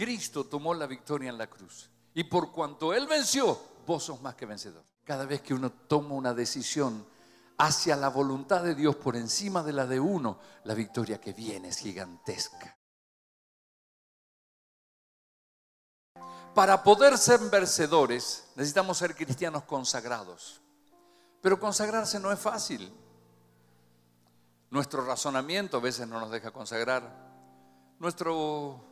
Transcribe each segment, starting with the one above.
Cristo tomó la victoria en la cruz. Y por cuanto Él venció, vos sos más que vencedor. Cada vez que uno toma una decisión hacia la voluntad de Dios por encima de la de uno, la victoria que viene es gigantesca. Para poder ser vencedores necesitamos ser cristianos consagrados. Pero consagrarse no es fácil. Nuestro razonamiento a veces no nos deja consagrar. Nuestro,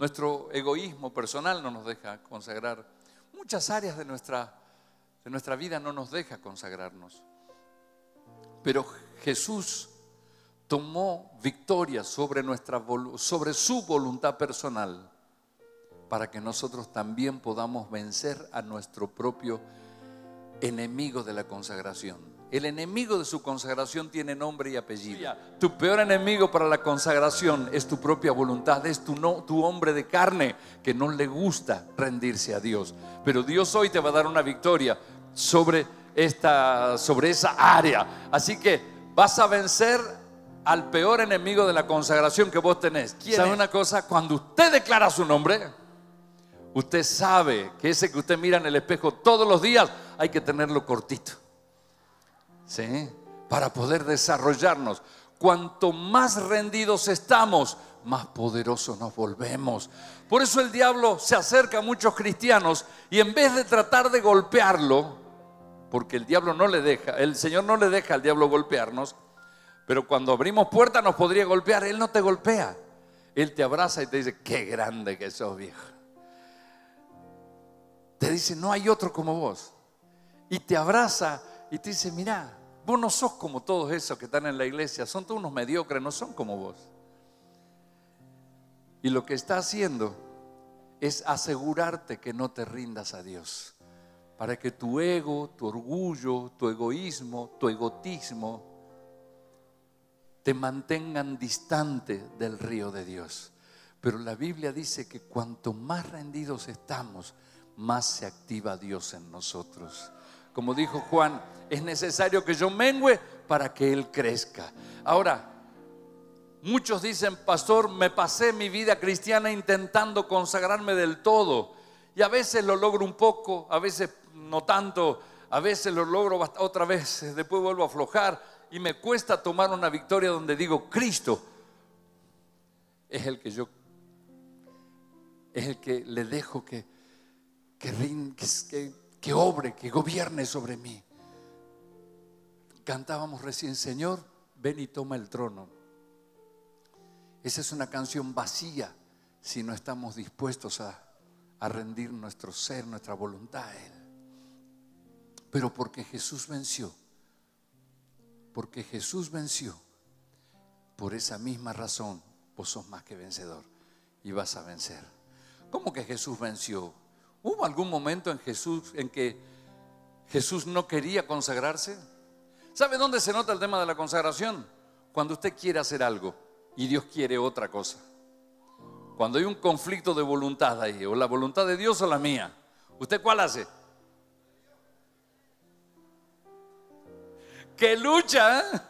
nuestro egoísmo personal no nos deja consagrar. Muchas áreas de nuestra, de nuestra vida no nos deja consagrarnos. Pero Jesús tomó victoria sobre, sobre su voluntad personal para que nosotros también podamos vencer a nuestro propio enemigo de la consagración. El enemigo de su consagración tiene nombre y apellido. Tu peor enemigo para la consagración es tu propia voluntad, es tu, no, tu hombre de carne que no le gusta rendirse a Dios. Pero Dios hoy te va a dar una victoria sobre, esta, sobre esa área. Así que vas a vencer al peor enemigo de la consagración que vos tenés. ¿Sabe una cosa? Cuando usted declara su nombre, usted sabe que ese que usted mira en el espejo todos los días hay que tenerlo cortito. ¿Sí? Para poder desarrollarnos. Cuanto más rendidos estamos, más poderosos nos volvemos. Por eso el diablo se acerca a muchos cristianos y en vez de tratar de golpearlo, porque el diablo no le deja, el Señor no le deja al diablo golpearnos, pero cuando abrimos puertas nos podría golpear, Él no te golpea. Él te abraza y te dice, qué grande que sos viejo. Te dice, no hay otro como vos. Y te abraza y te dice, mira, Vos no sos como todos esos que están en la iglesia, son todos unos mediocres, no son como vos. Y lo que está haciendo es asegurarte que no te rindas a Dios, para que tu ego, tu orgullo, tu egoísmo, tu egotismo te mantengan distante del río de Dios. Pero la Biblia dice que cuanto más rendidos estamos, más se activa Dios en nosotros. Como dijo Juan, es necesario que yo mengüe para que Él crezca. Ahora, muchos dicen, pastor, me pasé mi vida cristiana intentando consagrarme del todo. Y a veces lo logro un poco, a veces no tanto, a veces lo logro otra vez, después vuelvo a aflojar y me cuesta tomar una victoria donde digo, Cristo es el que yo, es el que le dejo que, que, que obre, que gobierne sobre mí. Cantábamos recién, Señor, ven y toma el trono. Esa es una canción vacía si no estamos dispuestos a, a rendir nuestro ser, nuestra voluntad a Él. Pero porque Jesús venció, porque Jesús venció, por esa misma razón vos sos más que vencedor y vas a vencer. ¿Cómo que Jesús venció? ¿Hubo algún momento en Jesús en que Jesús no quería consagrarse? ¿Sabe dónde se nota el tema de la consagración? Cuando usted quiere hacer algo y Dios quiere otra cosa. Cuando hay un conflicto de voluntad ahí, o la voluntad de Dios o la mía. ¿Usted cuál hace? Que lucha. ¿eh?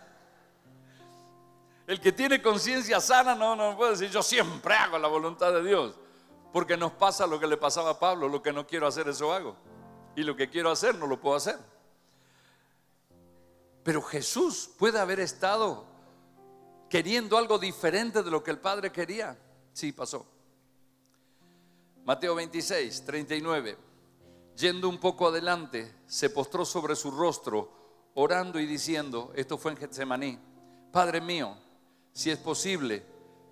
El que tiene conciencia sana no, no puede decir yo siempre hago la voluntad de Dios. Porque nos pasa lo que le pasaba a Pablo, lo que no quiero hacer, eso hago. Y lo que quiero hacer, no lo puedo hacer. Pero Jesús puede haber estado queriendo algo diferente de lo que el Padre quería. Sí, pasó. Mateo 26, 39. Yendo un poco adelante, se postró sobre su rostro, orando y diciendo, esto fue en Getsemaní, Padre mío, si es posible,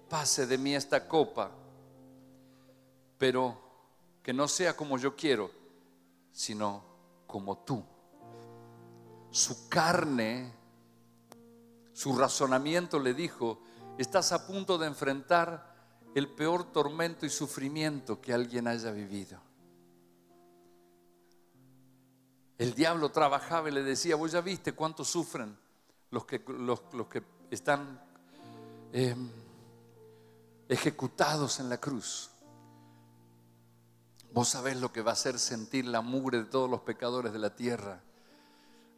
pase de mí esta copa pero que no sea como yo quiero, sino como tú. Su carne, su razonamiento le dijo, estás a punto de enfrentar el peor tormento y sufrimiento que alguien haya vivido. El diablo trabajaba y le decía, vos ya viste cuánto sufren los que, los, que están em, ejecutados en la cruz. Vos sabés lo que va a hacer sentir la mugre de todos los pecadores de la tierra.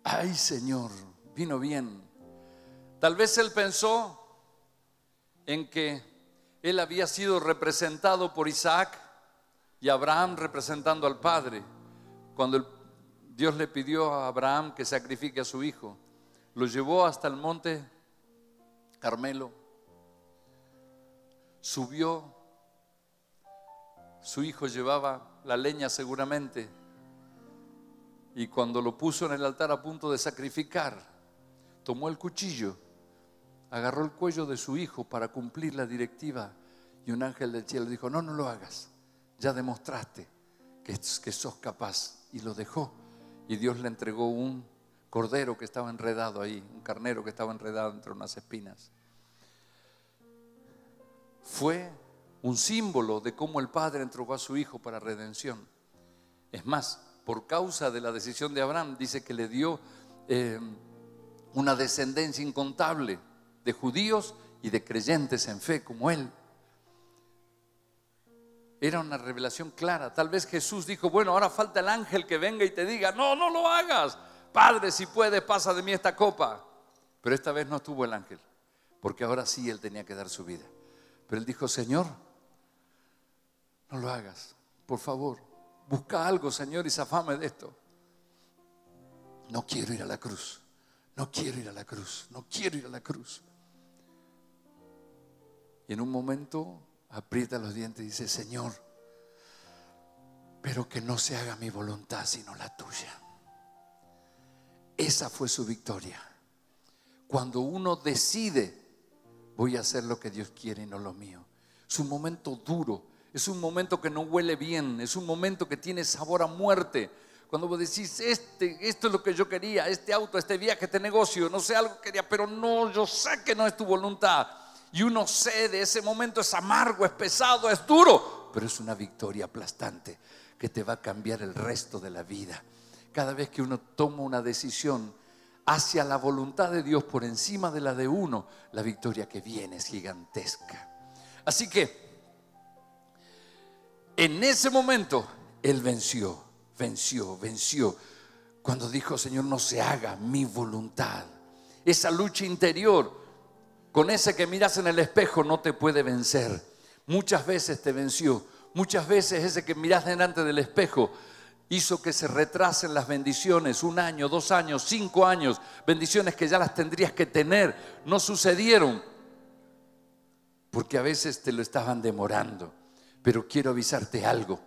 Ay Señor, vino bien. Tal vez él pensó en que él había sido representado por Isaac y Abraham representando al Padre. Cuando Dios le pidió a Abraham que sacrifique a su hijo, lo llevó hasta el monte Carmelo, subió, su hijo llevaba la leña seguramente, y cuando lo puso en el altar a punto de sacrificar, tomó el cuchillo, agarró el cuello de su hijo para cumplir la directiva y un ángel del cielo dijo, no, no lo hagas, ya demostraste que, que sos capaz. Y lo dejó. Y Dios le entregó un cordero que estaba enredado ahí, un carnero que estaba enredado entre unas espinas. Fue un símbolo de cómo el Padre entregó a su Hijo para redención. Es más, por causa de la decisión de Abraham, dice que le dio eh, una descendencia incontable de judíos y de creyentes en fe como él. Era una revelación clara. Tal vez Jesús dijo, bueno, ahora falta el ángel que venga y te diga, no, no lo hagas. Padre, si puedes, pasa de mí esta copa. Pero esta vez no estuvo el ángel, porque ahora sí él tenía que dar su vida. Pero él dijo, Señor, no lo hagas, por favor. Busca algo, Señor, y zafame de esto. No quiero ir a la cruz. No quiero ir a la cruz. No quiero ir a la cruz. Y en un momento aprieta los dientes y dice, Señor, pero que no se haga mi voluntad sino la tuya. Esa fue su victoria. Cuando uno decide, voy a hacer lo que Dios quiere y no lo mío. Es un momento duro, es un momento que no huele bien, es un momento que tiene sabor a muerte. Cuando vos decís, este, esto es lo que yo quería, este auto, este viaje, este negocio, no sé, algo quería, pero no, yo sé que no es tu voluntad. Y uno cede, ese momento es amargo, es pesado, es duro, pero es una victoria aplastante que te va a cambiar el resto de la vida. Cada vez que uno toma una decisión hacia la voluntad de Dios por encima de la de uno, la victoria que viene es gigantesca. Así que en ese momento Él venció, venció, venció. Cuando dijo, Señor, no se haga mi voluntad. Esa lucha interior con ese que miras en el espejo no te puede vencer. Muchas veces te venció. Muchas veces ese que miras delante del espejo hizo que se retrasen las bendiciones, un año, dos años, cinco años, bendiciones que ya las tendrías que tener, no sucedieron, porque a veces te lo estaban demorando. Pero quiero avisarte algo,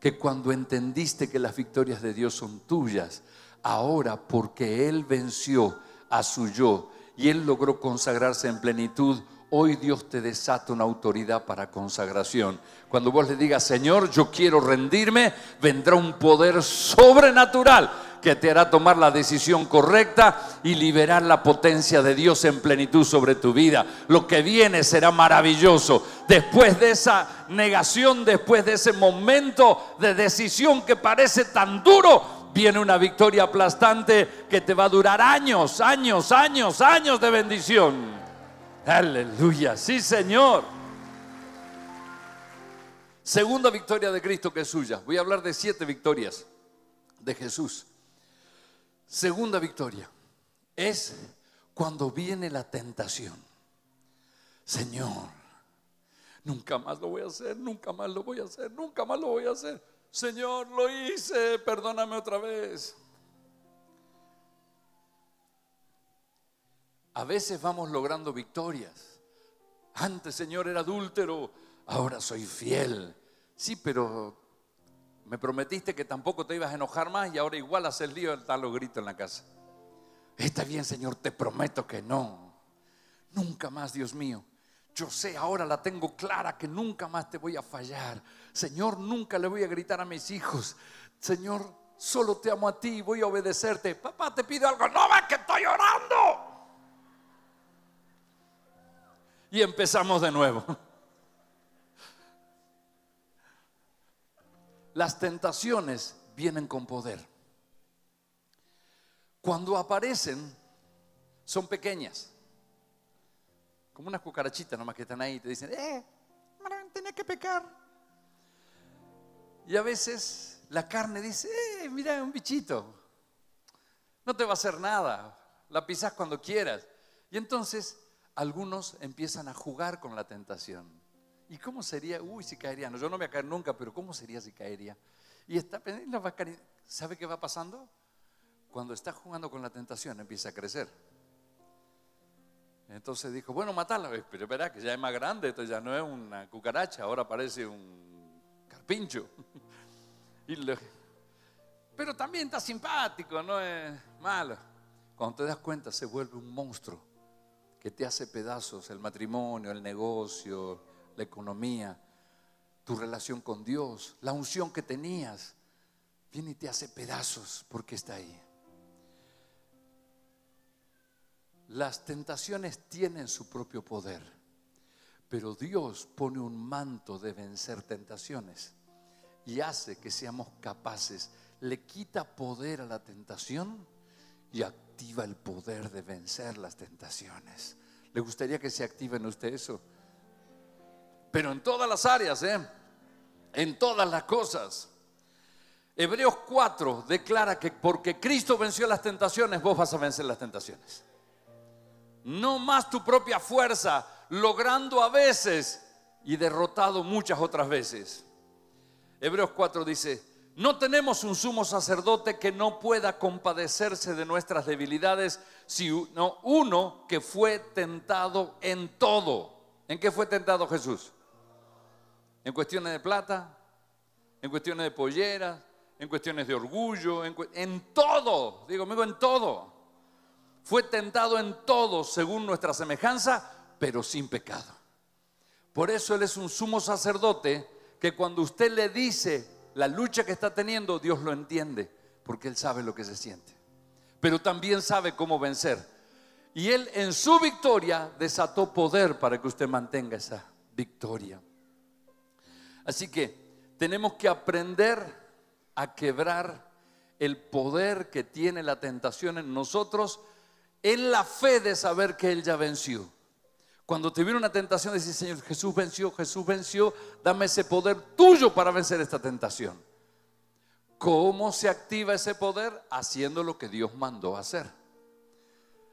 que cuando entendiste que las victorias de Dios son tuyas, ahora porque Él venció a su yo, y él logró consagrarse en plenitud, hoy Dios te desata una autoridad para consagración. Cuando vos le digas, Señor, yo quiero rendirme, vendrá un poder sobrenatural que te hará tomar la decisión correcta y liberar la potencia de Dios en plenitud sobre tu vida. Lo que viene será maravilloso. Después de esa negación, después de ese momento de decisión que parece tan duro, viene una victoria aplastante que te va a durar años, años, años, años de bendición. Aleluya, sí Señor. Segunda victoria de Cristo que es suya. Voy a hablar de siete victorias de Jesús. Segunda victoria es cuando viene la tentación. Señor, nunca más lo voy a hacer, nunca más lo voy a hacer, nunca más lo voy a hacer. Señor, lo hice, perdóname otra vez. A veces vamos logrando victorias. Antes, Señor, era adúltero, ahora soy fiel. Sí, pero me prometiste que tampoco te ibas a enojar más y ahora igual haces lío tal lo grito en la casa. Está bien, Señor, te prometo que no. Nunca más, Dios mío. Yo sé, ahora la tengo clara que nunca más te voy a fallar. Señor, nunca le voy a gritar a mis hijos. Señor, solo te amo a ti y voy a obedecerte. Papá, te pido algo. No ves que estoy orando. Y empezamos de nuevo. Las tentaciones vienen con poder. Cuando aparecen, son pequeñas como unas cucarachitas nomás que están ahí y te dicen, eh, tenés que pecar. Y a veces la carne dice, eh, mira, un bichito, no te va a hacer nada, la pisas cuando quieras. Y entonces algunos empiezan a jugar con la tentación ¿Y cómo sería? Uy, si caería. No, yo no voy a caer nunca, pero ¿cómo sería si caería? Y está ¿Sabe qué va pasando? Cuando está jugando con la tentación empieza a crecer. Entonces dijo, bueno, matala. Pero verá que ya es más grande, esto ya no es una cucaracha, ahora parece un carpincho. Y pero también está simpático, no es malo. Cuando te das cuenta se vuelve un monstruo que te hace pedazos el matrimonio, el negocio, la economía, tu relación con Dios, la unción que tenías. Viene y te hace pedazos porque está ahí. Las tentaciones tienen su propio poder, pero Dios pone un manto de vencer tentaciones y hace que seamos capaces. Le quita poder a la tentación y activa el poder de vencer las tentaciones. ¿Le gustaría que se active en usted eso? Pero en todas las áreas, ¿eh? En todas las cosas. Hebreos 4 declara que porque Cristo venció las tentaciones, vos vas a vencer las tentaciones. No más tu propia fuerza, logrando a veces y derrotado muchas otras veces. Hebreos 4 dice, no tenemos un sumo sacerdote que no pueda compadecerse de nuestras debilidades, sino uno que fue tentado en todo. ¿En qué fue tentado Jesús? En cuestiones de plata, en cuestiones de pollera, en cuestiones de orgullo, en, en todo, digo amigo, en todo. Fue tentado en todo según nuestra semejanza, pero sin pecado. Por eso Él es un sumo sacerdote que cuando usted le dice la lucha que está teniendo, Dios lo entiende, porque Él sabe lo que se siente. Pero también sabe cómo vencer. Y Él en su victoria desató poder para que usted mantenga esa victoria. Así que tenemos que aprender a quebrar el poder que tiene la tentación en nosotros en la fe de saber que Él ya venció. Cuando te viene una tentación, decir, Señor, Jesús venció, Jesús venció, dame ese poder tuyo para vencer esta tentación. ¿Cómo se activa ese poder? Haciendo lo que Dios mandó hacer.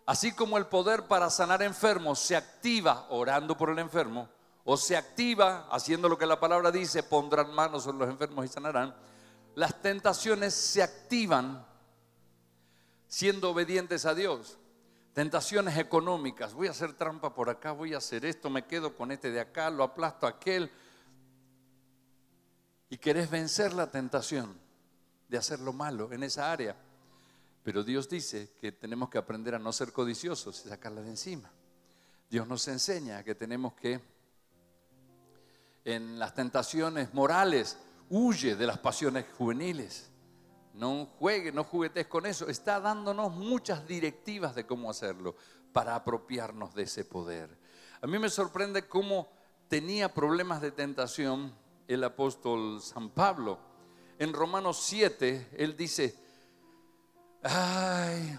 Así como el poder para sanar enfermos se activa orando por el enfermo, o se activa haciendo lo que la palabra dice, pondrán manos sobre los enfermos y sanarán, las tentaciones se activan siendo obedientes a Dios. Tentaciones económicas, voy a hacer trampa por acá, voy a hacer esto, me quedo con este de acá, lo aplasto a aquel. Y querés vencer la tentación de hacer lo malo en esa área. Pero Dios dice que tenemos que aprender a no ser codiciosos y sacarla de encima. Dios nos enseña que tenemos que, en las tentaciones morales, huye de las pasiones juveniles. No juegue, no juguetes con eso. Está dándonos muchas directivas de cómo hacerlo para apropiarnos de ese poder. A mí me sorprende cómo tenía problemas de tentación el apóstol San Pablo. En Romanos 7, él dice, ay,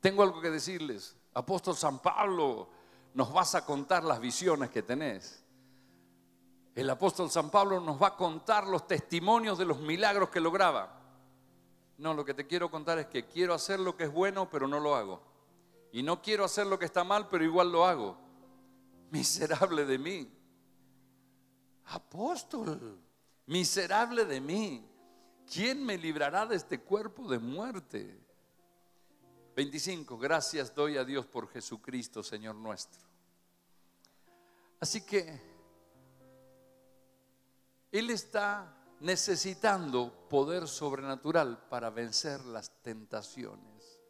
tengo algo que decirles. Apóstol San Pablo, nos vas a contar las visiones que tenés. El apóstol San Pablo nos va a contar los testimonios de los milagros que lograba. No, lo que te quiero contar es que quiero hacer lo que es bueno, pero no lo hago. Y no quiero hacer lo que está mal, pero igual lo hago. Miserable de mí. Apóstol, miserable de mí. ¿Quién me librará de este cuerpo de muerte? 25. Gracias doy a Dios por Jesucristo, Señor nuestro. Así que Él está necesitando poder sobrenatural para vencer las tentaciones.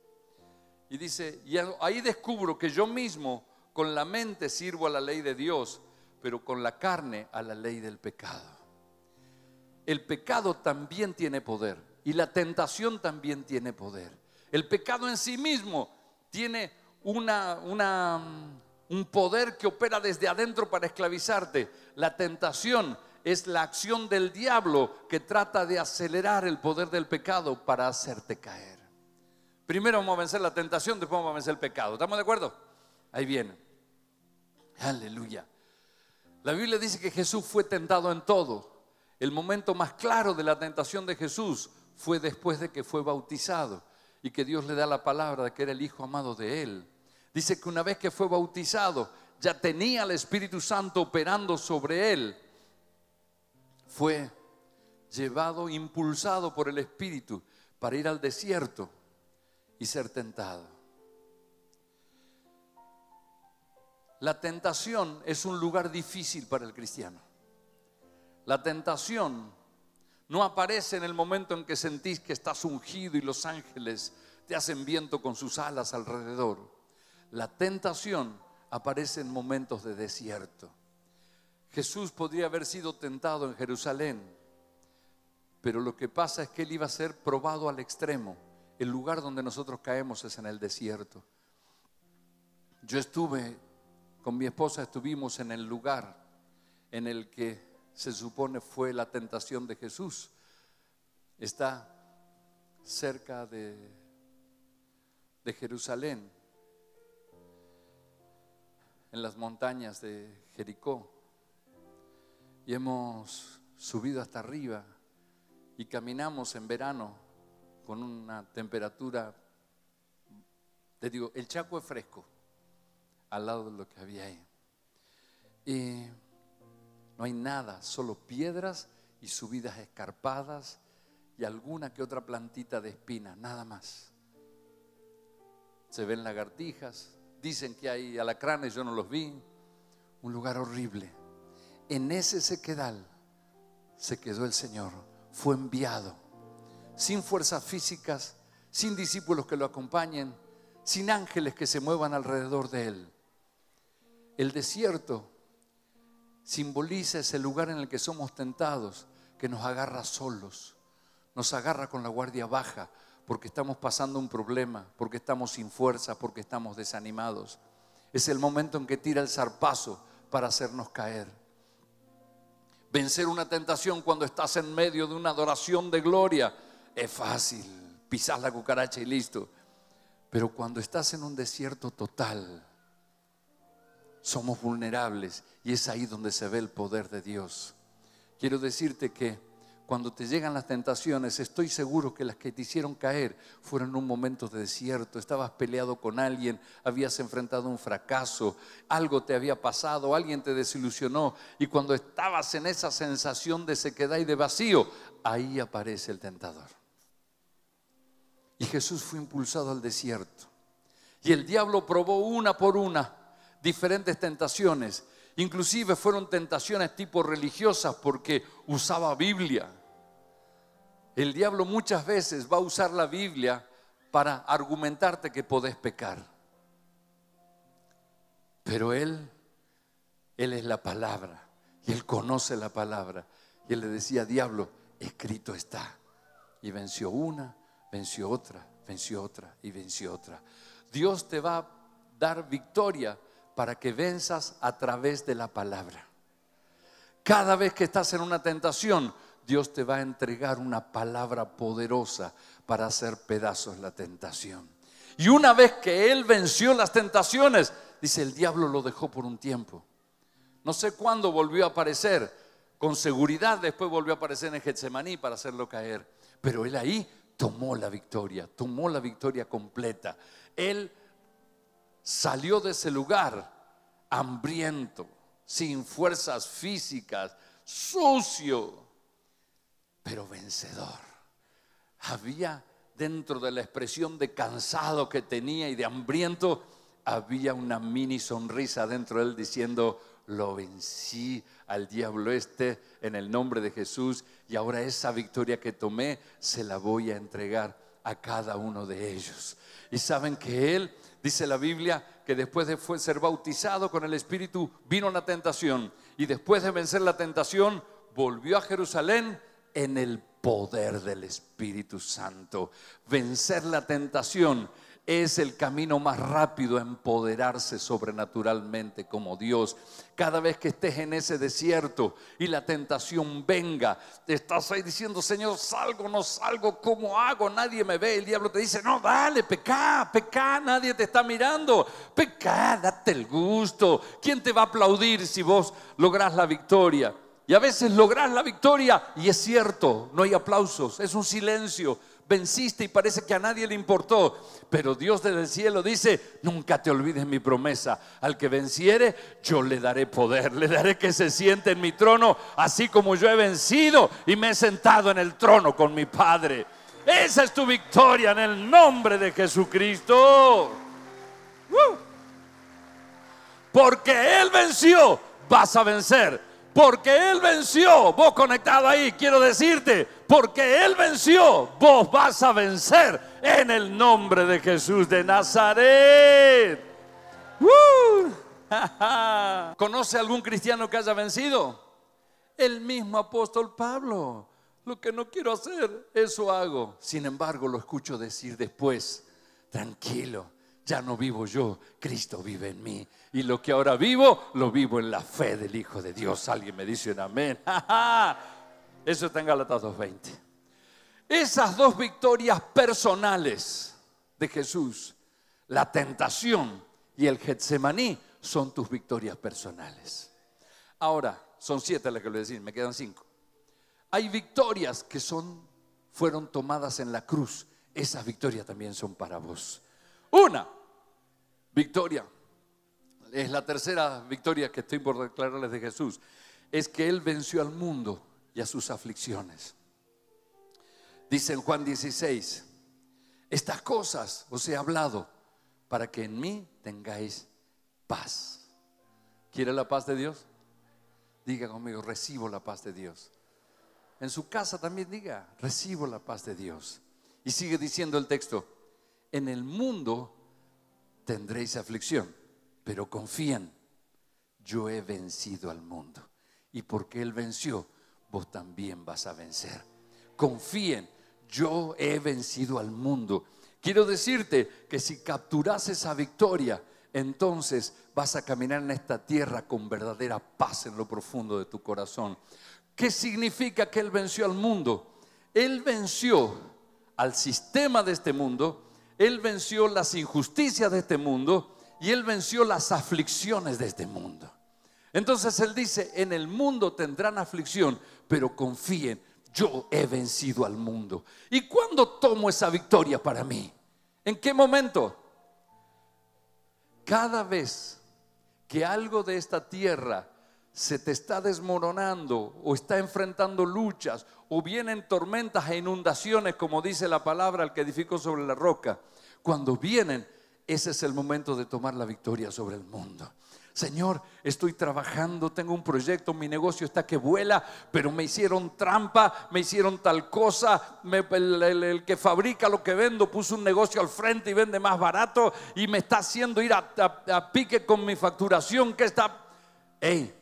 Y dice, y ahí descubro que yo mismo con la mente sirvo a la ley de Dios, pero con la carne a la ley del pecado. El pecado también tiene poder y la tentación también tiene poder. El pecado en sí mismo tiene una, una, un poder que opera desde adentro para esclavizarte. La tentación es la acción del diablo que trata de acelerar el poder del pecado para hacerte caer. Primero vamos a vencer la tentación, después vamos a vencer el pecado. ¿Estamos de acuerdo? Ahí viene. Aleluya. La Biblia dice que Jesús fue tentado en todo. El momento más claro de la tentación de Jesús fue después de que fue bautizado y que Dios le da la palabra de que era el Hijo amado de Él. Dice que una vez que fue bautizado, ya tenía el Espíritu Santo operando sobre él, fue llevado, impulsado por el Espíritu para ir al desierto y ser tentado. La tentación es un lugar difícil para el cristiano. La tentación no aparece en el momento en que sentís que estás ungido y los ángeles te hacen viento con sus alas alrededor. La tentación aparece en momentos de desierto. Jesús podría haber sido tentado en Jerusalén, pero lo que pasa es que él iba a ser probado al extremo. El lugar donde nosotros caemos es en el desierto. Yo estuve con mi esposa, estuvimos en el lugar en el que se supone fue la tentación de Jesús. Está cerca de, de Jerusalén, en las montañas de Jericó. Y hemos subido hasta arriba y caminamos en verano con una temperatura, te digo, el Chaco es fresco al lado de lo que había ahí. Y no hay nada, solo piedras y subidas escarpadas y alguna que otra plantita de espina, nada más. Se ven lagartijas, dicen que hay alacranes, yo no los vi. Un lugar horrible. En ese sequedal se quedó el Señor, fue enviado, sin fuerzas físicas, sin discípulos que lo acompañen, sin ángeles que se muevan alrededor de él. El desierto simboliza ese lugar en el que somos tentados, que nos agarra solos, nos agarra con la guardia baja, porque estamos pasando un problema, porque estamos sin fuerza, porque estamos desanimados. Es el momento en que tira el zarpazo para hacernos caer. Vencer una tentación cuando estás en medio de una adoración de gloria es fácil, pisas la cucaracha y listo. Pero cuando estás en un desierto total, somos vulnerables y es ahí donde se ve el poder de Dios. Quiero decirte que cuando te llegan las tentaciones, estoy seguro que las que te hicieron caer fueron un momento de desierto, estabas peleado con alguien, habías enfrentado un fracaso, algo te había pasado, alguien te desilusionó y cuando estabas en esa sensación de sequedad y de vacío, ahí aparece el tentador. Y Jesús fue impulsado al desierto. Y el diablo probó una por una diferentes tentaciones. Inclusive fueron tentaciones tipo religiosas porque usaba Biblia. El diablo muchas veces va a usar la Biblia para argumentarte que podés pecar. Pero él, él es la palabra y él conoce la palabra. Y él le decía, diablo, escrito está. Y venció una, venció otra, venció otra y venció otra. Dios te va a dar victoria para que venzas a través de la palabra. Cada vez que estás en una tentación, Dios te va a entregar una palabra poderosa para hacer pedazos la tentación. Y una vez que Él venció las tentaciones, dice, el diablo lo dejó por un tiempo. No sé cuándo volvió a aparecer. Con seguridad después volvió a aparecer en Getsemaní para hacerlo caer. Pero Él ahí tomó la victoria, tomó la victoria completa. Él salió de ese lugar hambriento, sin fuerzas físicas, sucio, pero vencedor. Había dentro de la expresión de cansado que tenía y de hambriento, había una mini sonrisa dentro de él diciendo, lo vencí al diablo este en el nombre de Jesús y ahora esa victoria que tomé se la voy a entregar a cada uno de ellos. Y saben que él Dice la Biblia que después de ser bautizado con el Espíritu vino la tentación y después de vencer la tentación volvió a Jerusalén en el poder del Espíritu Santo. Vencer la tentación es el camino más rápido a empoderarse sobrenaturalmente como Dios. Cada vez que estés en ese desierto y la tentación venga, estás ahí diciendo, Señor, salgo, no salgo, ¿cómo hago? Nadie me ve. El diablo te dice, no, dale, pecá, pecá, nadie te está mirando. Pecá, date el gusto. ¿Quién te va a aplaudir si vos lográs la victoria? Y a veces lográs la victoria y es cierto, no hay aplausos, es un silencio venciste y parece que a nadie le importó. Pero Dios desde el cielo dice, nunca te olvides mi promesa. Al que venciere, yo le daré poder, le daré que se siente en mi trono, así como yo he vencido y me he sentado en el trono con mi Padre. Esa es tu victoria en el nombre de Jesucristo. Porque Él venció, vas a vencer porque Él venció, vos conectado ahí, quiero decirte, porque Él venció, vos vas a vencer en el nombre de Jesús de Nazaret. ¿Conoce algún cristiano que haya vencido? El mismo apóstol Pablo. Lo que no quiero hacer, eso hago. Sin embargo, lo escucho decir después, tranquilo, ya no vivo yo, Cristo vive en mí. Y lo que ahora vivo, lo vivo en la fe del Hijo de Dios. Alguien me dice un amén. Eso está en Galatas 2.20. Esas dos victorias personales de Jesús, la tentación y el Getsemaní, son tus victorias personales. Ahora, son siete las que voy a me quedan cinco. Hay victorias que son, fueron tomadas en la cruz. Esas victorias también son para vos. Una victoria, es la tercera victoria que estoy por declararles de Jesús, es que Él venció al mundo y a sus aflicciones. Dice en Juan 16, estas cosas os he hablado para que en mí tengáis paz. ¿Quiere la paz de Dios? Diga conmigo, recibo la paz de Dios. En su casa también diga, recibo la paz de Dios. Y sigue diciendo el texto, en el mundo tendréis aflicción, pero confíen, yo he vencido al mundo. Y porque Él venció, vos también vas a vencer. Confíen, yo he vencido al mundo. Quiero decirte que si capturas esa victoria, entonces vas a caminar en esta tierra con verdadera paz en lo profundo de tu corazón. ¿Qué significa que Él venció al mundo? Él venció al sistema de este mundo, él venció las injusticias de este mundo y Él venció las aflicciones de este mundo. Entonces Él dice, en el mundo tendrán aflicción, pero confíen, yo he vencido al mundo. ¿Y cuándo tomo esa victoria para mí? ¿En qué momento? Cada vez que algo de esta tierra se te está desmoronando o está enfrentando luchas o vienen tormentas e inundaciones, como dice la palabra al que edificó sobre la roca, cuando vienen, ese es el momento de tomar la victoria sobre el mundo. Señor, estoy trabajando, tengo un proyecto, mi negocio está que vuela, pero me hicieron trampa, me hicieron tal cosa, el, que fabrica lo que vendo puso un negocio al frente y vende más barato y me está haciendo ir a, pique con mi facturación que está... Hey,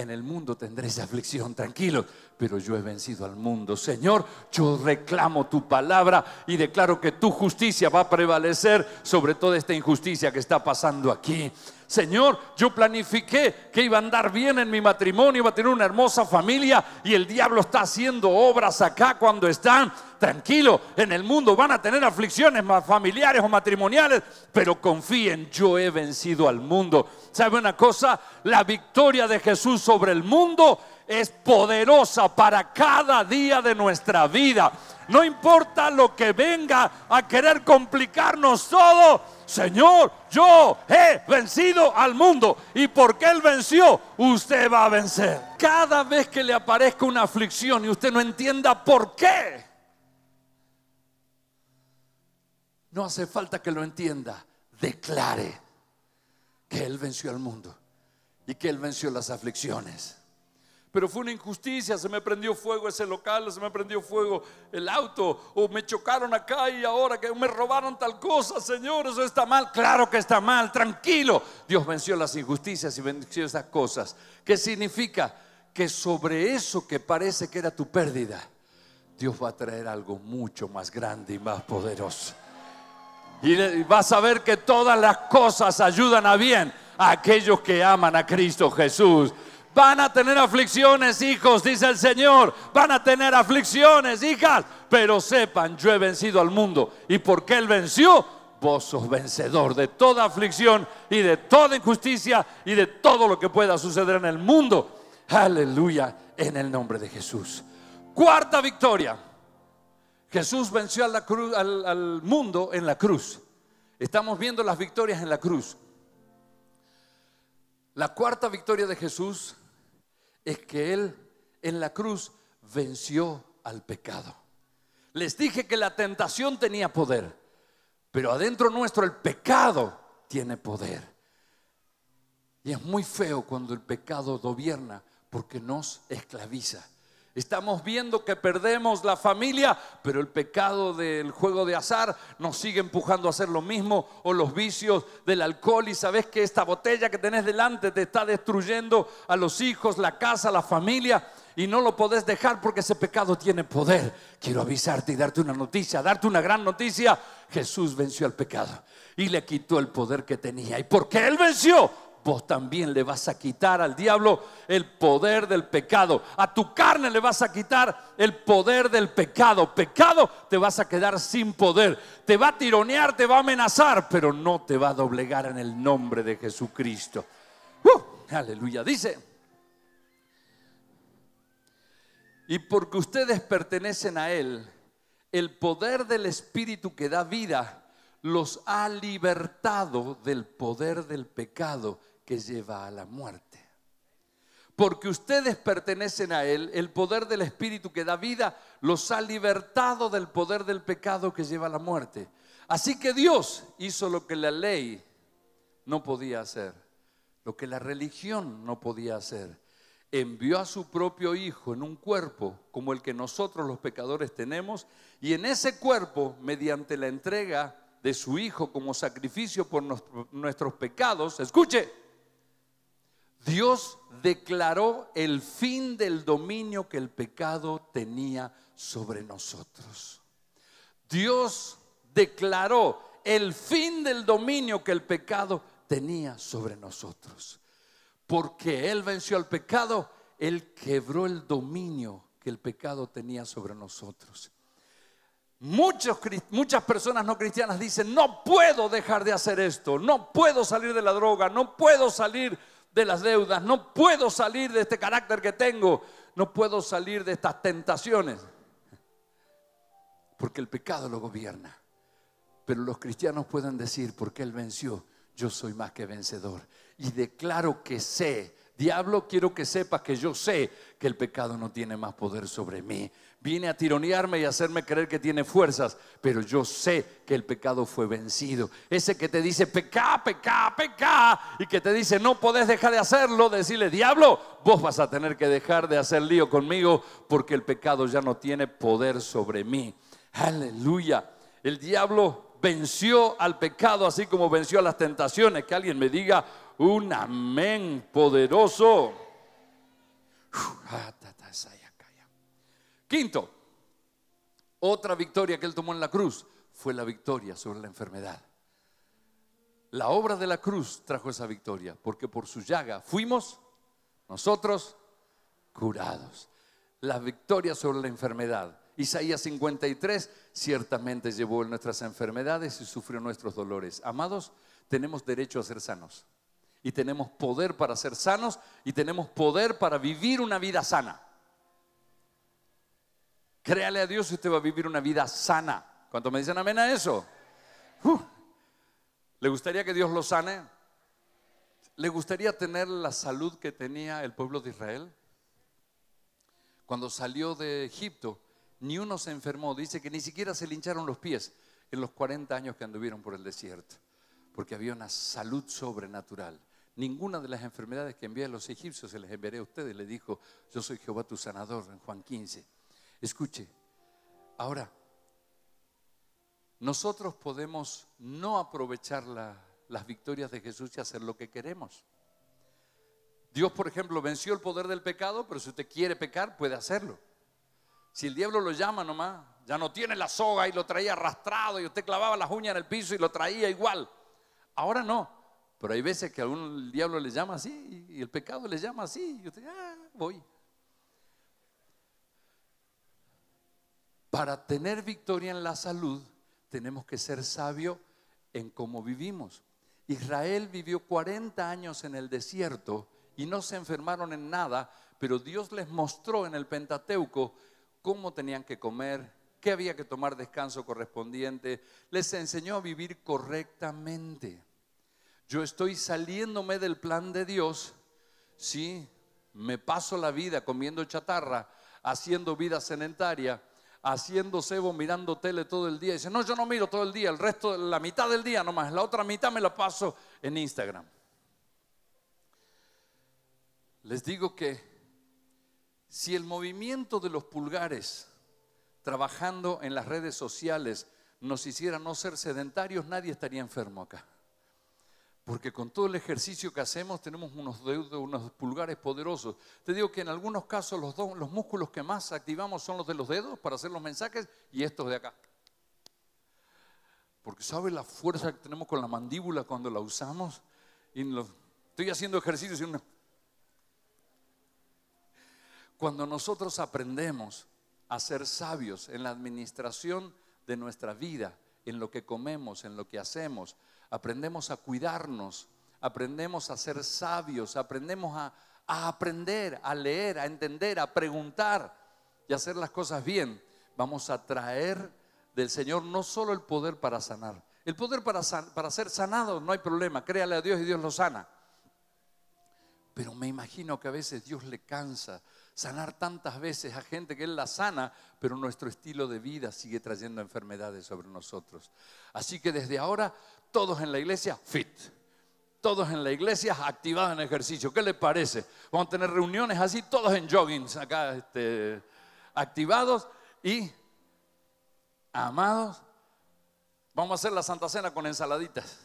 en el mundo tendréis aflicción, tranquilo, pero yo he vencido al mundo. Señor, yo reclamo tu palabra y declaro que tu justicia va a prevalecer sobre toda esta injusticia que está pasando aquí. Señor, yo planifiqué que iba a andar bien en mi matrimonio, iba a tener una hermosa familia y el diablo está haciendo obras acá cuando están. Tranquilo, en el mundo van a tener aflicciones más familiares o matrimoniales, pero confíen, yo he vencido al mundo. ¿Sabe una cosa? La victoria de Jesús sobre el mundo es poderosa para cada día de nuestra vida. No importa lo que venga a querer complicarnos todo. Señor, yo he vencido al mundo y porque Él venció, usted va a vencer. Cada vez que le aparezca una aflicción y usted no entienda por qué, no hace falta que lo entienda. Declare que Él venció al mundo y que Él venció las aflicciones pero fue una injusticia, se me prendió fuego ese local, se me prendió fuego el auto, o me chocaron acá y ahora que me robaron tal cosa, Señor, eso está mal. Claro que está mal, tranquilo. Dios venció las injusticias y venció esas cosas. ¿Qué significa? Que sobre eso que parece que era tu pérdida, Dios va a traer algo mucho más grande y más poderoso. Y vas a ver que todas las cosas ayudan a bien a aquellos que aman a Cristo Jesús. Van a tener aflicciones, hijos, dice el Señor. Van a tener aflicciones, hijas. Pero sepan, yo he vencido al mundo. ¿Y porque Él venció? Vos sos vencedor de toda aflicción y de toda injusticia y de todo lo que pueda suceder en el mundo. Aleluya, en el nombre de Jesús. Cuarta victoria. Jesús venció al mundo en la cruz. Estamos viendo las victorias en la cruz. La cuarta victoria de Jesús es que Él en la cruz venció al pecado. Les dije que la tentación tenía poder, pero adentro nuestro el pecado tiene poder. Y es muy feo cuando el pecado gobierna porque nos esclaviza. Estamos viendo que perdemos la familia, pero el pecado del juego de azar nos sigue empujando a hacer lo mismo, o los vicios del alcohol, y sabes que esta botella que tenés delante te está destruyendo a los hijos, la casa, la familia, y no lo podés dejar porque ese pecado tiene poder. Quiero avisarte y darte una noticia, darte una gran noticia. Jesús venció al pecado y le quitó el poder que tenía. ¿Y porque Él venció? Vos también le vas a quitar al diablo el poder del pecado. A tu carne le vas a quitar el poder del pecado. Pecado te vas a quedar sin poder. Te va a tironear, te va a amenazar, pero no te va a doblegar en el nombre de Jesucristo. Uh, aleluya. Dice, y porque ustedes pertenecen a Él, el poder del Espíritu que da vida los ha libertado del poder del pecado que lleva a la muerte. Porque ustedes pertenecen a Él, el poder del Espíritu que da vida los ha libertado del poder del pecado que lleva a la muerte. Así que Dios hizo lo que la ley no podía hacer, lo que la religión no podía hacer. Envió a su propio Hijo en un cuerpo como el que nosotros los pecadores tenemos y en ese cuerpo, mediante la entrega de su Hijo como sacrificio por nuestros pecados, escuche, Dios declaró el fin del dominio que el pecado tenía sobre nosotros. Dios declaró el fin del dominio que el pecado tenía sobre nosotros. Porque Él venció al pecado, Él quebró el dominio que el pecado tenía sobre nosotros. Muchas personas no cristianas dicen, no puedo dejar de hacer esto, no puedo salir de la droga, no puedo salir de las deudas, no puedo salir de este carácter que tengo, no puedo salir de estas tentaciones, porque el pecado lo gobierna. Pero los cristianos pueden decir, porque Él venció, yo soy más que vencedor. Y declaro que sé Diablo, quiero que sepas que yo sé que el pecado no tiene más poder sobre mí. Viene a tironearme y hacerme creer que tiene fuerzas, pero yo sé que el pecado fue vencido. Ese que te dice peca, peca, peca, y que te dice no podés dejar de hacerlo, decirle, diablo, vos vas a tener que dejar de hacer lío conmigo porque el pecado ya no tiene poder sobre mí. Aleluya. El diablo venció al pecado así como venció a las tentaciones. Que alguien me diga, un amén poderoso. Ah, Quinto, otra victoria que él tomó en la cruz fue la victoria sobre la enfermedad. La obra de la cruz trajo esa victoria, porque por su llaga fuimos nosotros curados. La victoria sobre la enfermedad. Isaías 53 ciertamente llevó nuestras enfermedades y sufrió nuestros dolores. Amados, tenemos derecho a ser sanos y tenemos poder para ser sanos y tenemos poder para vivir una vida sana. Créale a Dios y usted va a vivir una vida sana. ¿Cuánto me dicen amén a eso? ¿Le gustaría que Dios lo sane? ¿Le gustaría tener la salud que tenía el pueblo de Israel? Cuando salió de Egipto, ni uno se enfermó. Dice que ni siquiera se lincharon los pies en los 40 años que anduvieron por el desierto, porque había una salud sobrenatural. Ninguna de las enfermedades que envié a los egipcios se les enviaré a ustedes. Le dijo, yo soy Jehová tu sanador en Juan 15. Escuche, ahora, nosotros podemos no aprovechar las victorias de Jesús y hacer lo que queremos. Dios, por ejemplo, venció el poder del pecado, pero si usted quiere pecar, puede hacerlo. Si el diablo lo llama nomás, ya no tiene la soga y lo traía arrastrado y usted clavaba las uñas en el piso y lo traía igual. Ahora no. Pero hay veces que a el diablo le llama así y el pecado le llama así y usted, ah, voy. Para tener victoria en la salud tenemos que ser sabios en cómo vivimos. Israel vivió 40 años en el desierto y no se enfermaron en nada, pero Dios les mostró en el Pentateuco cómo tenían que comer, que había que tomar descanso correspondiente, les enseñó a vivir correctamente. Yo estoy saliéndome del plan de Dios, sí, me paso la vida comiendo chatarra, haciendo vida sedentaria, haciendo cebo, mirando tele todo el día. dice, no, yo no miro todo el día, el resto, la mitad del día nomás, la otra mitad me la paso en Instagram. Les digo que si el movimiento de los pulgares trabajando en las redes sociales nos hiciera no ser sedentarios, nadie estaría enfermo acá. Porque con todo el ejercicio que hacemos tenemos unos dedos, unos pulgares poderosos. Te digo que en algunos casos los, los músculos que más activamos son los de los dedos para hacer los mensajes y estos de acá. Porque ¿sabe la fuerza que tenemos con la mandíbula cuando la usamos? Estoy haciendo ejercicio y Cuando nosotros aprendemos a ser sabios en la administración de nuestra vida, en lo que comemos, en lo que hacemos, aprendemos a cuidarnos, aprendemos a ser sabios, aprendemos a, aprender, a leer, a entender, a preguntar y hacer las cosas bien, vamos a traer del Señor no solo el poder para sanar, el poder para, para ser sanado no hay problema, créale a Dios y Dios lo sana. Pero me imagino que a veces Dios le cansa sanar tantas veces a gente que Él la sana, pero nuestro estilo de vida sigue trayendo enfermedades sobre nosotros. Así que desde ahora, todos en la iglesia, fit. Todos en la iglesia activados en ejercicio. ¿Qué les parece? Vamos a tener reuniones así, todos en jogging, acá este, activados y amados. Vamos a hacer la Santa Cena con ensaladitas.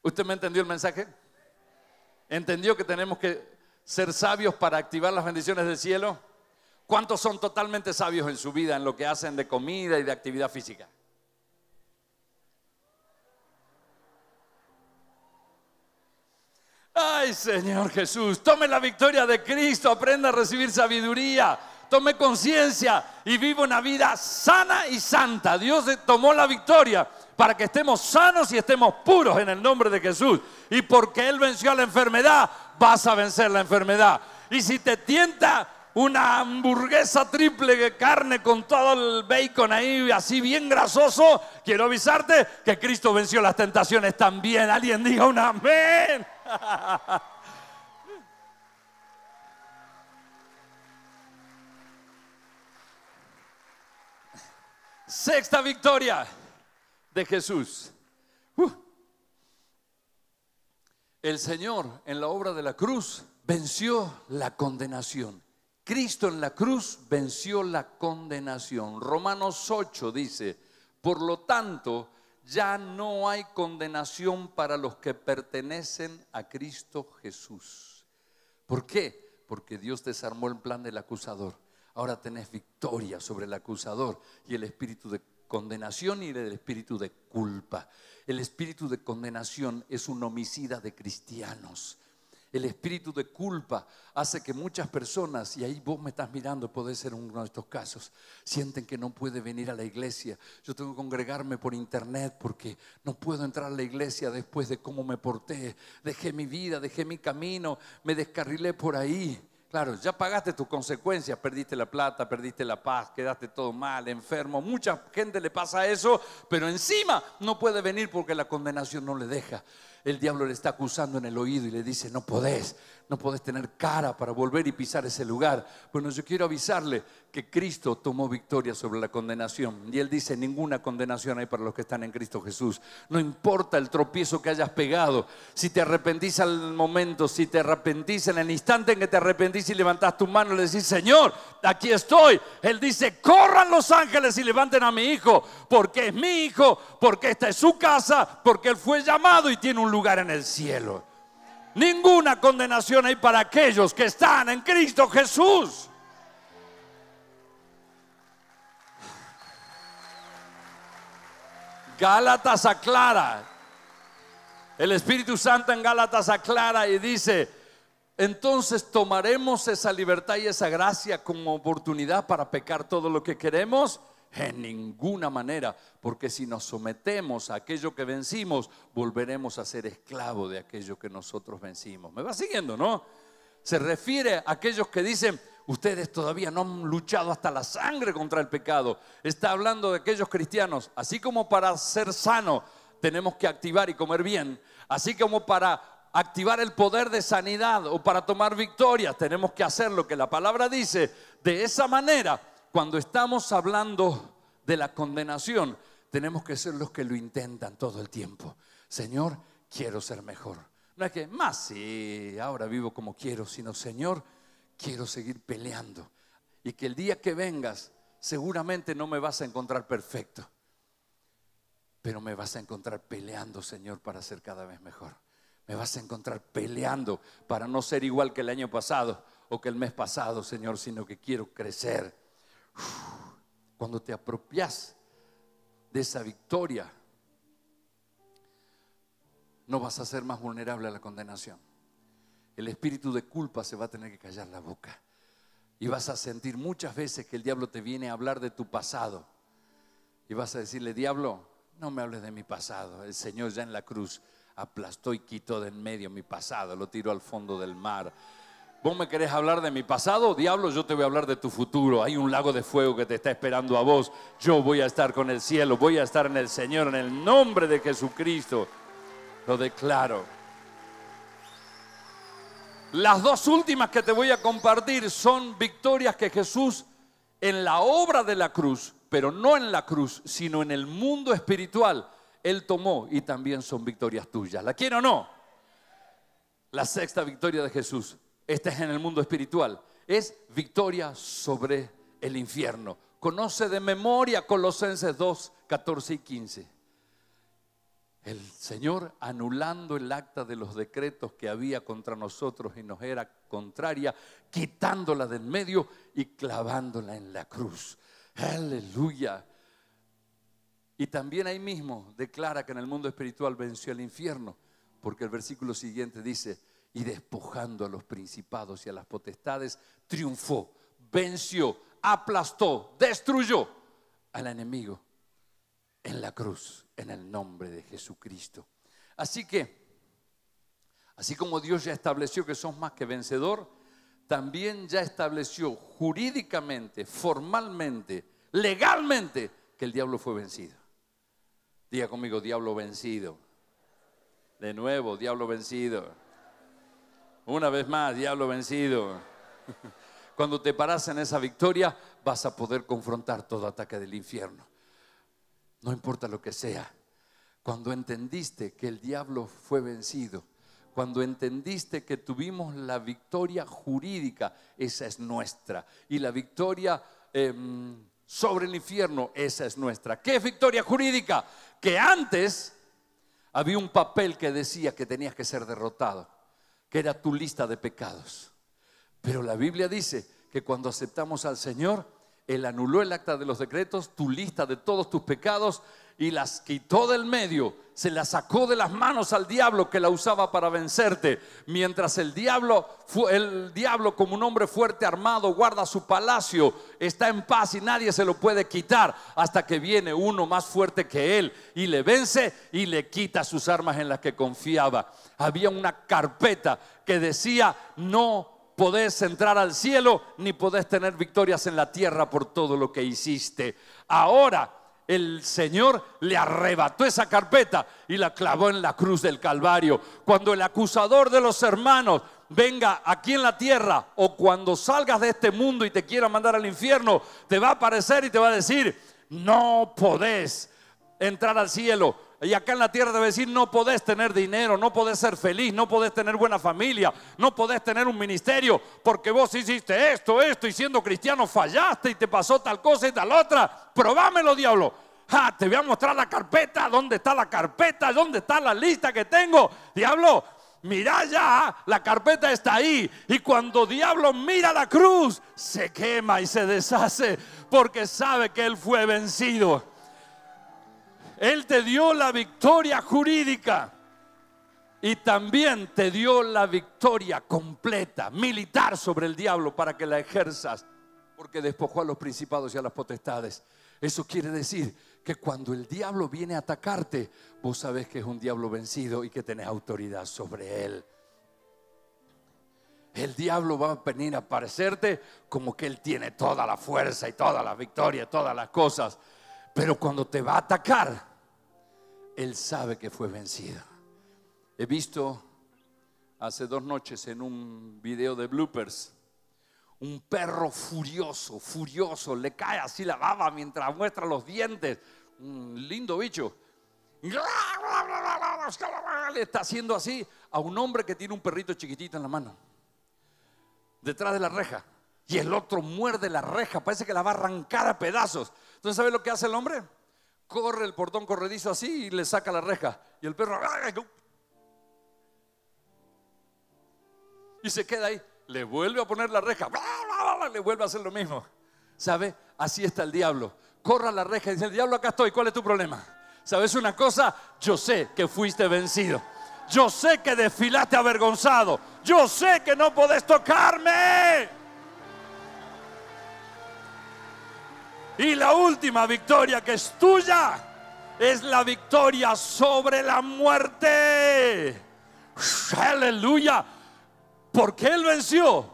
¿Usted me entendió el mensaje? ¿Entendió que tenemos que ser sabios para activar las bendiciones del cielo? ¿Cuántos son totalmente sabios en su vida, en lo que hacen de comida y de actividad física? Ay, Señor Jesús, tome la victoria de Cristo, aprenda a recibir sabiduría, tome conciencia y viva una vida sana y santa. Dios tomó la victoria para que estemos sanos y estemos puros en el nombre de Jesús. Y porque Él venció a la enfermedad, vas a vencer la enfermedad. Y si te tienta una hamburguesa triple de carne con todo el bacon ahí, así bien grasoso, quiero avisarte que Cristo venció las tentaciones también. Alguien diga un amén. Sexta victoria de Jesús. Uh. El Señor en la obra de la cruz venció la condenación. Cristo en la cruz venció la condenación. Romanos 8 dice, por lo tanto, ya no hay condenación para los que pertenecen a Cristo Jesús. ¿Por qué? Porque Dios desarmó el plan del acusador. Ahora tenés victoria sobre el acusador y el espíritu de condenación y el espíritu de culpa. El espíritu de condenación es un homicida de cristianos. El espíritu de culpa hace que muchas personas, y ahí vos me estás mirando, puede ser uno de estos casos, sienten que no puede venir a la iglesia. Yo tengo que congregarme por internet porque no puedo entrar a la iglesia después de cómo me porté. Dejé mi vida, dejé mi camino, me descarrilé por ahí. Claro, ya pagaste tus consecuencias, perdiste la plata, perdiste la paz, quedaste todo mal, enfermo. Mucha gente le pasa eso, pero encima no puede venir porque la condenación no le deja el diablo le está acusando en el oído y le dice, no podés, no podés tener cara para volver y pisar ese lugar. Bueno, yo quiero avisarle que Cristo tomó victoria sobre la condenación. Y Él dice, ninguna condenación hay para los que están en Cristo Jesús. No importa el tropiezo que hayas pegado, si te arrepentís al momento, si te arrepentís en el instante en que te arrepentís y levantás tu mano y le decís, Señor, aquí estoy. Él dice, corran los ángeles y levanten a mi hijo, porque es mi hijo, porque esta es su casa, porque Él fue llamado y tiene un lugar en el cielo. Ninguna condenación hay para aquellos que están en Cristo Jesús. Gálatas aclara. El Espíritu Santo en Gálatas aclara y dice, entonces tomaremos esa libertad y esa gracia como oportunidad para pecar todo lo que queremos. En ninguna manera, porque si nos sometemos a aquello que vencimos, volveremos a ser esclavos de aquello que nosotros vencimos. ¿Me va siguiendo, no? Se refiere a aquellos que dicen, ustedes todavía no han luchado hasta la sangre contra el pecado. Está hablando de aquellos cristianos, así como para ser sano tenemos que activar y comer bien, así como para activar el poder de sanidad o para tomar victorias, tenemos que hacer lo que la palabra dice. De esa manera, cuando estamos hablando de la condenación, tenemos que ser los que lo intentan todo el tiempo. Señor, quiero ser mejor. No es que, más sí, ahora vivo como quiero, sino, Señor, quiero seguir peleando. Y que el día que vengas, seguramente no me vas a encontrar perfecto, pero me vas a encontrar peleando, Señor, para ser cada vez mejor. Me vas a encontrar peleando para no ser igual que el año pasado o que el mes pasado, Señor, sino que quiero crecer. Cuando te apropias de esa victoria, no vas a ser más vulnerable a la condenación. El espíritu de culpa se va a tener que callar la boca. Y vas a sentir muchas veces que el diablo te viene a hablar de tu pasado. Y vas a decirle, diablo, no me hables de mi pasado. El Señor ya en la cruz aplastó y quitó de en medio mi pasado, lo tiró al fondo del mar. Vos me querés hablar de mi pasado, diablo, yo te voy a hablar de tu futuro. Hay un lago de fuego que te está esperando a vos. Yo voy a estar con el cielo, voy a estar en el Señor, en el nombre de Jesucristo. Lo declaro. Las dos últimas que te voy a compartir son victorias que Jesús en la obra de la cruz, pero no en la cruz, sino en el mundo espiritual, Él tomó y también son victorias tuyas. ¿La quiero o no? La sexta victoria de Jesús esta es en el mundo espiritual, es victoria sobre el infierno. Conoce de memoria Colosenses 2, 14 y 15. El Señor anulando el acta de los decretos que había contra nosotros y nos era contraria, quitándola de en medio y clavándola en la cruz. Aleluya. Y también ahí mismo declara que en el mundo espiritual venció el infierno, porque el versículo siguiente dice, y despojando a los principados y a las potestades, triunfó, venció, aplastó, destruyó al enemigo en la cruz, en el nombre de Jesucristo. Así que, así como Dios ya estableció que sos más que vencedor, también ya estableció jurídicamente, formalmente, legalmente, que el diablo fue vencido. Diga conmigo, diablo vencido. De nuevo, diablo vencido. Una vez más, diablo vencido. Cuando te paras en esa victoria, vas a poder confrontar todo ataque del infierno. No importa lo que sea. Cuando entendiste que el diablo fue vencido, cuando entendiste que tuvimos la victoria jurídica, esa es nuestra. Y la victoria em, sobre el infierno, esa es nuestra. ¿Qué es victoria jurídica? Que antes había un papel que decía que tenías que ser derrotado que era tu lista de pecados. Pero la Biblia dice que cuando aceptamos al Señor, Él anuló el acta de los decretos, tu lista de todos tus pecados y las quitó del medio, se las sacó de las manos al diablo que la usaba para vencerte, mientras el diablo, el diablo como un hombre fuerte armado guarda su palacio, está en paz y nadie se lo puede quitar hasta que viene uno más fuerte que él y le vence y le quita sus armas en las que confiaba. Había una carpeta que decía no podés entrar al cielo ni podés tener victorias en la tierra por todo lo que hiciste. Ahora el Señor le arrebató esa carpeta y la clavó en la cruz del Calvario. Cuando el acusador de los hermanos venga aquí en la tierra o cuando salgas de este mundo y te quiera mandar al infierno, te va a aparecer y te va a decir, no podés entrar al cielo. Y acá en la tierra debe decir, no podés tener dinero, no podés ser feliz, no podés tener buena familia, no podés tener un ministerio, porque vos hiciste esto, esto, y siendo cristiano fallaste y te pasó tal cosa y tal otra. Probámelo, diablo. Ah, te voy a mostrar la carpeta, ¿dónde está la carpeta? ¿Dónde está la lista que tengo? Diablo, mira ya, la carpeta está ahí. Y cuando diablo mira la cruz, se quema y se deshace porque sabe que él fue vencido. Él te dio la victoria jurídica y también te dio la victoria completa, militar sobre el diablo para que la ejerzas, porque despojó a los principados y a las potestades. Eso quiere decir que cuando el diablo viene a atacarte, vos sabés que es un diablo vencido y que tenés autoridad sobre él. el diablo va a venir a parecerte como que él tiene toda la fuerza y toda la victoria, todas las cosas. Pero cuando te va a atacar, él sabe que fue vencido. He visto hace dos noches en un video de bloopers un perro furioso, furioso, le cae así la baba mientras muestra los dientes. Un lindo bicho. Le está haciendo así a un hombre que tiene un perrito chiquitito en la mano, detrás de la reja. Y el otro muerde la reja, parece que la va a arrancar a pedazos. Entonces, ¿sabe lo que hace el hombre? Corre el portón corredizo así y le saca la reja. Y el perro y se queda ahí. Le vuelve a poner la reja, le vuelve a hacer lo mismo. ¿Sabe? Así está el diablo. Corra la reja y dice, el diablo acá estoy, ¿cuál es tu problema? ¿Sabes una cosa? Yo sé que fuiste vencido. Yo sé que desfilaste avergonzado. Yo sé que no podés tocarme. Y la última victoria que es tuya es la victoria sobre la muerte. Aleluya. Porque Él venció,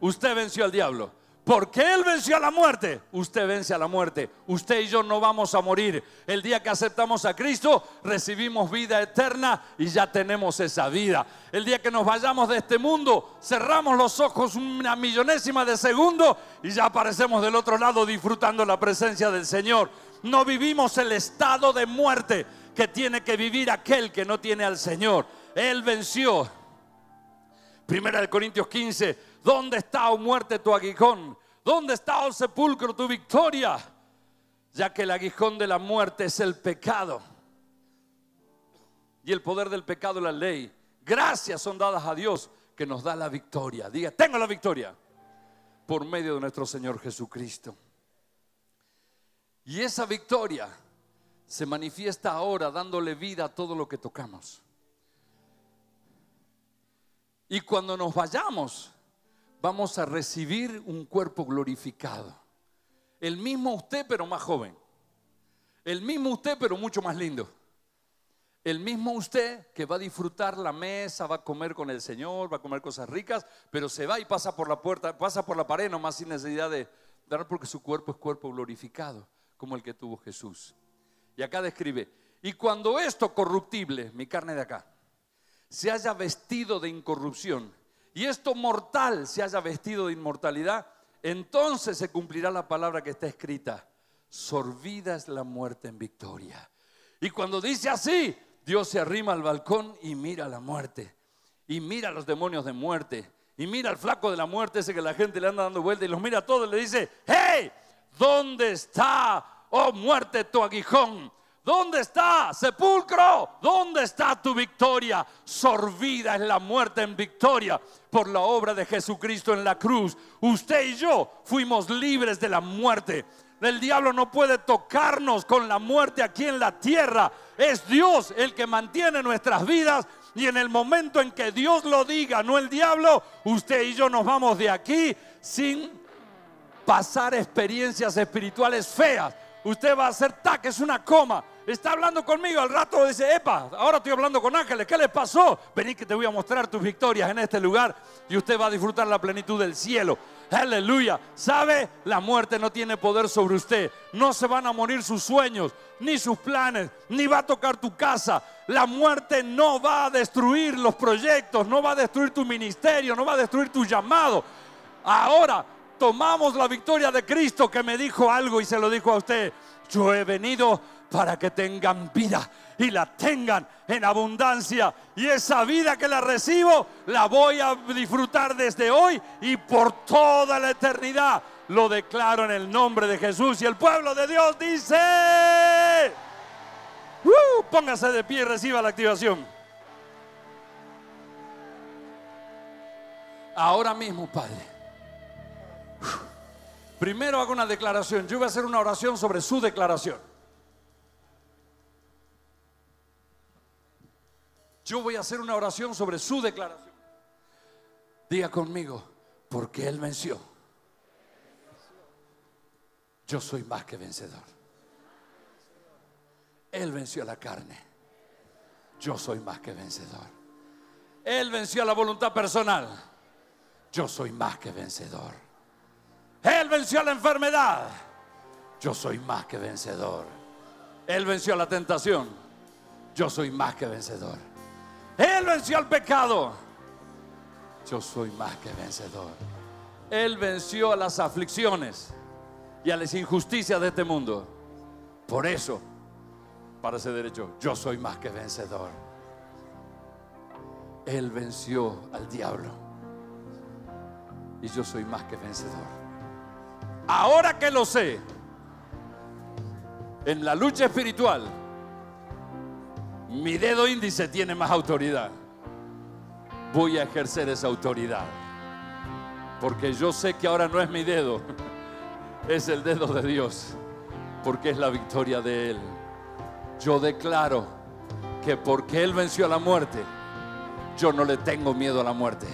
usted venció al diablo. Porque Él venció a la muerte, usted vence a la muerte. Usted y yo no vamos a morir. El día que aceptamos a Cristo, recibimos vida eterna y ya tenemos esa vida. El día que nos vayamos de este mundo, cerramos los ojos una millonésima de segundo y ya aparecemos del otro lado disfrutando la presencia del Señor. No vivimos el estado de muerte que tiene que vivir aquel que no tiene al Señor. Él venció Primera de Corintios 15, ¿dónde está, oh muerte, tu aguijón? ¿Dónde está, oh sepulcro, tu victoria? Ya que el aguijón de la muerte es el pecado. Y el poder del pecado la ley. Gracias son dadas a Dios que nos da la victoria. Diga, tengo la victoria por medio de nuestro Señor Jesucristo. Y esa victoria se manifiesta ahora dándole vida a todo lo que tocamos. Y cuando nos vayamos, vamos a recibir un cuerpo glorificado. El mismo usted, pero más joven. El mismo usted, pero mucho más lindo. El mismo usted que va a disfrutar la mesa, va a comer con el Señor, va a comer cosas ricas, pero se va y pasa por la puerta, pasa por la pared nomás sin necesidad de dar porque su cuerpo es cuerpo glorificado, como el que tuvo Jesús. Y acá describe, y cuando esto corruptible, mi carne de acá, se haya vestido de incorrupción y esto mortal se haya vestido de inmortalidad, entonces se cumplirá la palabra que está escrita. Sorbida es la muerte en victoria. Y cuando dice así, Dios se arrima al balcón y mira la muerte. Y mira a los demonios de muerte. Y mira al flaco de la muerte, ese que la gente le anda dando vuelta y los mira a todos y le dice, hey, ¿dónde está, oh muerte, tu aguijón? ¿Dónde está, sepulcro? ¿Dónde está tu victoria? Sorbida es la muerte en victoria por la obra de Jesucristo en la cruz. Usted y yo fuimos libres de la muerte. El diablo no puede tocarnos con la muerte aquí en la tierra. Es Dios el que mantiene nuestras vidas y en el momento en que Dios lo diga, no el diablo, usted y yo nos vamos de aquí sin pasar experiencias espirituales feas. Usted va a hacer tac, es una coma está hablando conmigo, al rato dice, epa, ahora estoy hablando con ángeles, ¿qué les pasó? Vení que te voy a mostrar tus victorias en este lugar y usted va a disfrutar la plenitud del cielo. Aleluya. ¿Sabe? La muerte no tiene poder sobre usted. No se van a morir sus sueños, ni sus planes, ni va a tocar tu casa. La muerte no va a destruir los proyectos, no va a destruir tu ministerio, no va a destruir tu llamado. Ahora tomamos la victoria de Cristo que me dijo algo y se lo dijo a usted. Yo he venido para que tengan vida y la tengan en abundancia. Y esa vida que la recibo la voy a disfrutar desde hoy y por toda la eternidad. Lo declaro en el nombre de Jesús y el pueblo de Dios dice, uh, póngase de pie y reciba la activación. Ahora mismo, Padre. Primero hago una declaración. Yo voy a hacer una oración sobre su declaración. Yo voy a hacer una oración sobre su declaración. Diga conmigo, porque Él venció. Yo soy más que vencedor. Él venció la carne. Yo soy más que vencedor. Él venció la voluntad personal. Yo soy más que vencedor. Él venció la enfermedad. Yo soy más que vencedor. Él venció la tentación. Yo soy más que vencedor. Él venció el pecado. Yo soy más que vencedor. Él venció a las aflicciones y a las injusticias de este mundo. Por eso, para ese derecho, yo soy más que vencedor. Él venció al diablo. Y yo soy más que vencedor. Ahora que lo sé, en la lucha espiritual, mi dedo índice tiene más autoridad. Voy a ejercer esa autoridad. Porque yo sé que ahora no es mi dedo, es el dedo de Dios. Porque es la victoria de Él. Yo declaro que porque Él venció a la muerte, yo no le tengo miedo a la muerte.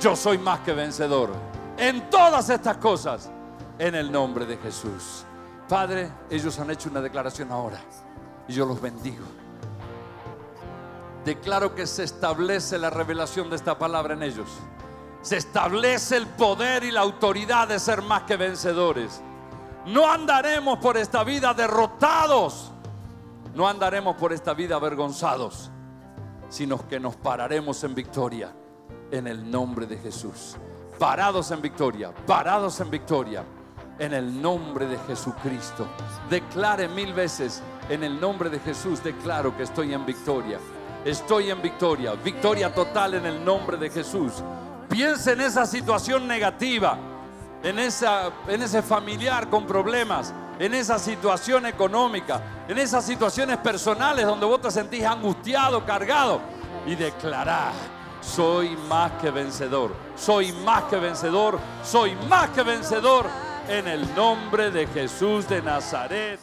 Yo soy más que vencedor en todas estas cosas, en el nombre de Jesús. Padre, ellos han hecho una declaración ahora y yo los bendigo. Declaro que se establece la revelación de esta palabra en ellos. Se establece el poder y la autoridad de ser más que vencedores. No andaremos por esta vida derrotados. No andaremos por esta vida avergonzados, sino que nos pararemos en victoria en el nombre de Jesús. Parados en victoria, parados en victoria en el nombre de Jesucristo. Declare mil veces, en el nombre de Jesús declaro que estoy en victoria. Estoy en victoria, victoria total en el nombre de Jesús. Piense en esa situación negativa, en, esa, en ese familiar con problemas, en esa situación económica, en esas situaciones personales donde vos te sentís angustiado, cargado y declarar, soy más que vencedor, soy más que vencedor, soy más que vencedor en el nombre de Jesús de Nazaret.